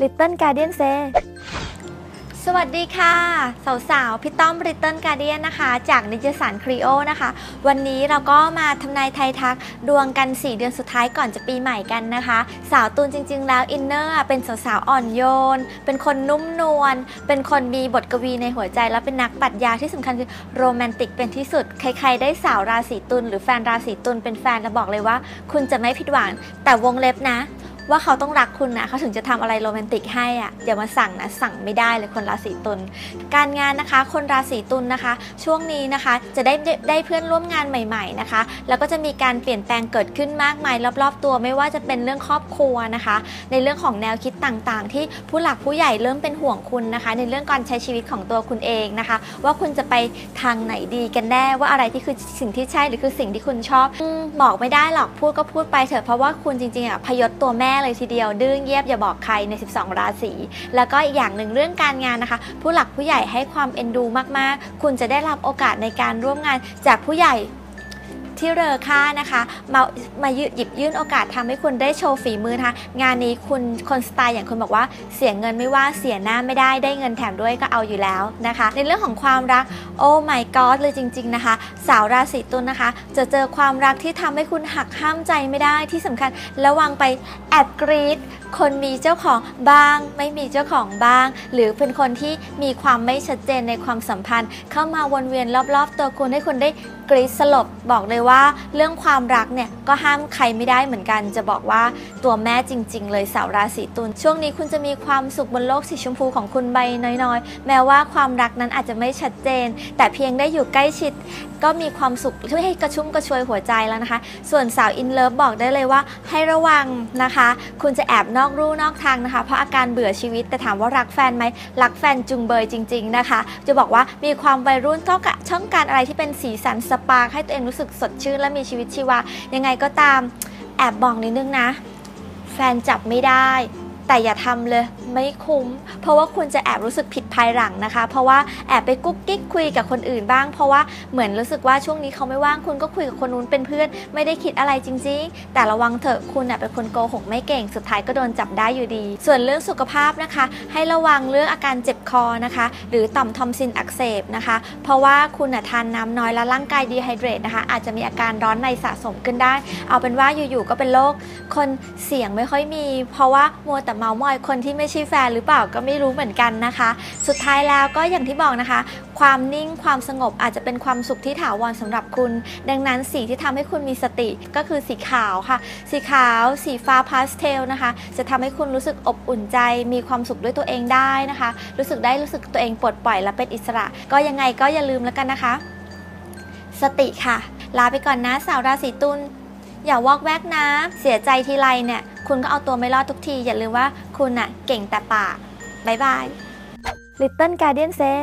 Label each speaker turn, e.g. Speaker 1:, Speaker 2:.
Speaker 1: Little Guardian Say สวัสดีค่ะ สาวๆ พี่ต้อม Little Guardian นะคะ จากนิจสารครีโอนะคะ วันนี้เราก็มาทำนายไทยทัก ดวงกัน 4 เดือนสุดท้ายก่อนจะปีใหม่กันนะคะ สาวตูนจริง ๆ แล้วอินเนอร์เป็นสาวๆ อ่อนโยน เป็นคนนุ่มนวล เป็นคนมีบทกวีในหัวใจ และเป็นนักปรัชญาที่สำคัญคือโรแมนติกเป็นที่สุด ใครๆ ได้สาวราศีตุลหรือแฟนราศีตุลเป็นแฟนแล้วบอกเลยว่า คุณจะไม่ผิดหวังแต่วงเล็บนะ ว่าเขาต้องรักคุณนะเขาถึงจะทำอะไรโรแมนติกให้อะ่ะอย่ามาสั่งนะสั่งไม่ได้เลยคนราศีตุลการงานนะคะ คนราศีตุลนะคะ ช่วงนี้นะคะจะได้ได้ได้เพื่อนร่วมงานใหม่ๆนะคะ แล้วก็จะมีการเปลี่ยนแปลงเกิดขึ้นมากมายรอบๆ ตัวไม่ว่าจะเป็นเรื่องครอบครัวนะคะ ในเรื่องของแนวคิดต่างๆ ที่ผู้หลักผู้ใหญ่เริ่มเป็นห่วงคุณนะคะ ในเรื่องการใช้ชีวิตของตัวคุณเองนะคะ ว่าคุณจะไปทางไหนดีกันแน่ว่าอะไรที่คือสิ่งที่ใช่หรือคือสิ่งที่คุณชอบบอกไม่ได้หรอกพูดก็พูดไปเถอะเพราะว่าคุณจริงๆอะพยศตัวแม่เลยทีเดียว ดื้อเยียบอย่าบอกใครใน 12 ราศีแล้วก็อีกอย่างหนึ่งเรื่องการงานนะคะ ผู้หลักผู้ใหญ่ให้ความเอ็นดูมากๆ คุณจะได้รับโอกาสในการร่วมงานจากผู้ใหญ่ ที่เรอค่านะคะมามาหยิบยื่นโอกาสทำให้คุณได้โชว์ฝีมือนะคะงานนี้คุณคนสไตล์อย่างคุณบอกว่าเสียเงินไม่ว่าเสียหน้าไม่ได้ได้เงินแถมด้วยก็เอาอยู่แล้วนะคะ ในเรื่องของความรักโอ้ my god เลยจริง ๆนะคะ สาวราศีตุลนะคะ จะเจอความรักที่ทำให้คุณหักห้ามใจไม่ได้ที่สำคัญ ระวังไปแอบกรีดคนมีเจ้าของบ้าง ไม่มีเจ้าของบ้าง หรือเป็นคนที่มีความไม่ชัดเจนในความสัมพันธ์ เข้ามาวนเวียนรอบๆ ตัวคุณให้คุณได้กรีดสลบบอกเลยว่าเรื่องความรักเนี่ยก็ห้ามใครไม่ได้เหมือนกัน จะบอกว่าตัวแม่จริง ๆ เลยสาวราศีตุลช่วงนี้คุณจะมีความสุขบนโลกสีชมพูของคุณใบน้อยๆ แม้ว่าความรักนั้นอาจจะไม่ชัดเจน แต่เพียงได้อยู่ใกล้ชิด ก็มีความสุขช่วยให้กระชุ่มกระชวยหัวใจแล้วนะคะ ส่วนสาวอินเลิฟบอกได้เลยว่าให้ระวังนะคะ คุณจะแอบนอกรูนอกทางนะคะ เพราะอาการเบื่อชีวิตแต่ถามว่ารักแฟนไหมรักแฟนจุงเบยจริง ๆนะคะ จะบอกว่ามีความวัยรุ่นต้องการช่องการอะไรที่เป็นสีสันสปาร์ให้ตัวเองรู้สึกสดชื่นและมีชีวิตชีวา ยังไงก็ตามแอบบอกนิดนึงนะ แฟนจับไม่ได้ แต่อย่าทำเลยไม่คุ้ม เพราะว่าคุณจะแอบรู้สึกผิดภายหลังนะคะ เพราะว่าแอบไปกุ๊กกิ๊กคุยกับคนอื่นบ้าง เพราะว่าเหมือนรู้สึกว่าช่วงนี้เขาไม่ว่างคุณก็คุยกับคนนู้นเป็นเพื่อน ไม่ได้คิดอะไรจริง ๆ แต่ระวังเถอะคุณน่ะเป็นคนโกหกไม่เก่งสุดท้ายก็โดนจับได้อยู่ดี ส่วนเรื่องสุขภาพนะคะ ให้ระวังเรื่องอาการเจ็บคอนะคะ หรือต่อมทอนซิลอักเสบนะคะ เพราะว่าคุณน่ะทานน้ำน้อยและร่างกาย dehydrate นะคะอาจจะมีอาการร้อนในสะสมขึ้นได้ เอาเป็นว่าอยู่ๆก็เป็นโรคคนเสียงไม่ค่อยมี เพราะว่ามัวแต่เมามอยคนที่ไม่ใช่แฟนหรือเปล่าก็ไม่รู้เหมือนกันนะคะ สุดท้ายแล้วก็อย่างที่บอกนะคะ ความนิ่งความสงบอาจจะเป็นความสุขที่ถาวรสำหรับคุณ ดังนั้นสีที่ทำให้คุณมีสติก็คือสีขาวค่ะ สีขาว สีฟ้าพาสเทลนะคะ จะทำให้คุณรู้สึกอบอุ่นใจ มีความสุขด้วยตัวเองได้นะคะ รู้สึกได้รู้สึกตัวเองปลดปล่อยและเป็นอิสระ ก็ยังไงก็อย่าลืมแล้วกันนะคะ สติค่ะ ลาไปก่อนนะสาวราศีตุล อย่าวอกแวกนะ เสียใจทีไรเนี่ย คุณก็เอาตัวไม่รอดทุกที อย่าลืมว่าคุณอะเก่งแต่ปากบายบาย Little Guardian Say